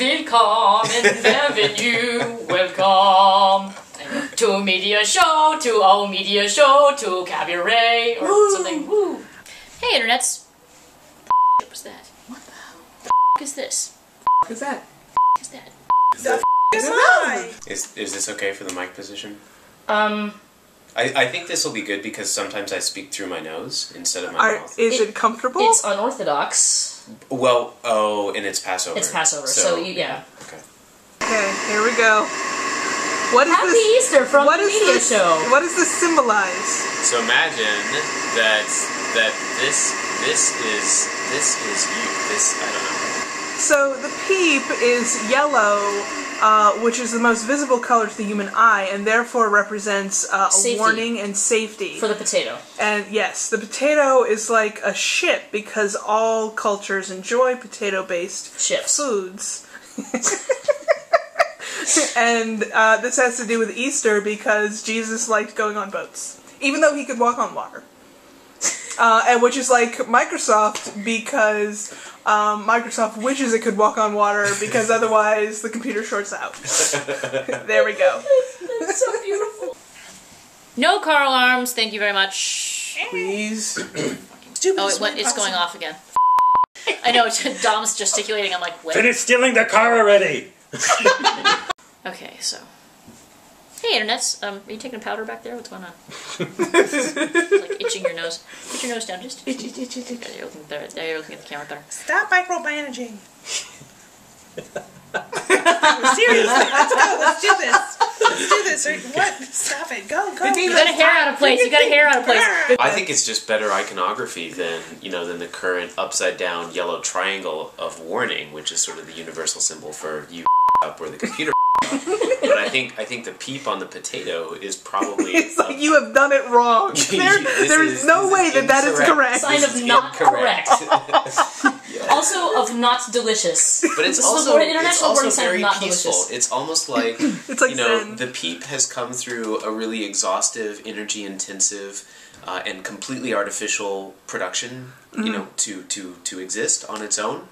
Willkommen, haven't you? Welcome to media show, to our media show, to cabaret or Woo. something. Woo! Hey, internets. What was that? What the hell is this? is that? Is that? Is I? Is is this okay for the mic position? Um, I, I think this will be good because sometimes I speak through my nose instead of my Are, mouth. is It- it, comfortable? it's unorthodox. Well, oh, and it's Passover. It's Passover, so you- yeah. Okay. okay, here we go. What is Happy this? Easter from what the is media this? show. What does this symbolize? So imagine that that this this is this is you. This I don't know. So the peep is yellow, uh, which is the most visible color to the human eye, and therefore represents uh, a Safety. warning and safety. For the potato. And yes, the potato is like a ship because all cultures enjoy potato-based Ships. foods. and uh, this has to do with Easter because Jesus liked going on boats, even though he could walk on water. Uh, and which is like Microsoft because um, Microsoft wishes it could walk on water because otherwise the computer shorts out. there we go. That's so beautiful. No car alarms, thank you very much. Please. Stupid. Oh, it went, it's going off again. I know, Dom's gesticulating, I'm like, wait. Finish stealing the car already! Okay, so. Hey, internets. Um, are you taking a powder back there? What's going on? like itching your nose. Put your nose down, just. Itch, itch, itch, itch, itch. There, you're looking better. There, you're looking at the camera better. Stop micromanaging. Seriously, let's go. Let's do this. Let's do this. Or- What? Stop it. Go, go. You got a hair out of place. You got a hair out of place. I think it's just better iconography than you know than the current upside down yellow triangle of warning, which is sort of the universal symbol for you up or the computer. Up. but I think I think the peep on the potato is probably It's like you have done it wrong. There, there is is- no this way is that that is correct. Sign of This is not incorrect. correct. Also of not delicious. But it's This is the also word- it's also wording sign of very not peaceful. delicious. It's almost like It's like you know Zen. the peep has come through a really exhaustive, energy intensive, uh, and completely artificial production. Mm-hmm. You know to to to exist on its own,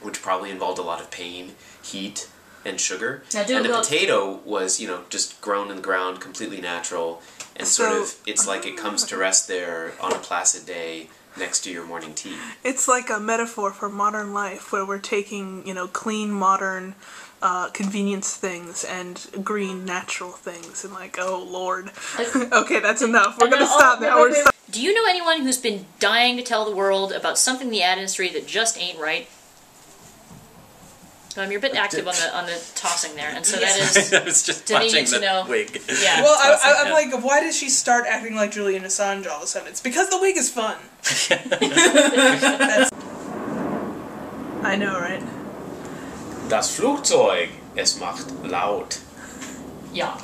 which probably involved a lot of pain, heat, and sugar. Now do and the go- potato was you know just grown in the ground, completely natural, and sort So- of it's like it comes to rest there on a placid day next to your morning tea. It's like a metaphor for modern life where we're taking, you know, clean, modern, uh, convenience things and green, natural things, and like, oh lord. okay, that's enough. We're gonna stop oh, now. We're wait, wait. stop- Do you know anyone who's been dying to tell the world about something in the ad industry that just ain't right? Um, you're a bit active on the on the tossing there, and so that is I was just Didn't watching need the know. wig. yeah. Well, I, I, I'm Yeah. like, why does she start acting like Julian Assange all of a sudden? It's because the wig is fun. That's- I know, right? Das Flugzeug, es macht laut. yeah.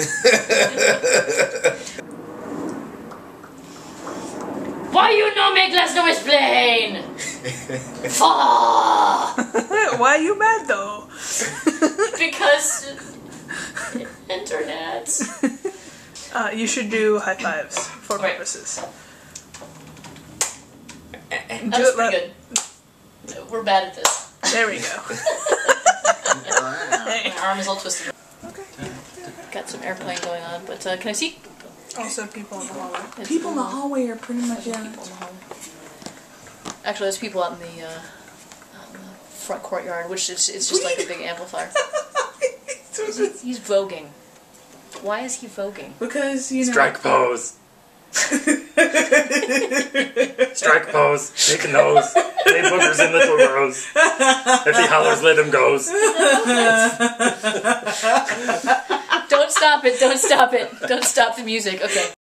Why you no make less noise plane? Fall why are you mad though? because internet. Uh, you should do high fives for Right. purposes. That Do was pretty good. We're bad at this. There we go. My arm is all twisted. Okay. Got some airplane going on, but uh, can I see? Also, people in the hallway. People in the hallway are pretty much People yeah. In the hall. Actually, there's people out in the, uh, out in the front courtyard, which is it's just like a big amplifier. He's, he's voguing. Why is he voguing? because you know. Strike pose! Strike pose! Take a nose! Say boogers in little rows. If he hollers, let him goes. Don't stop it! Don't stop it! Don't stop the music. Okay.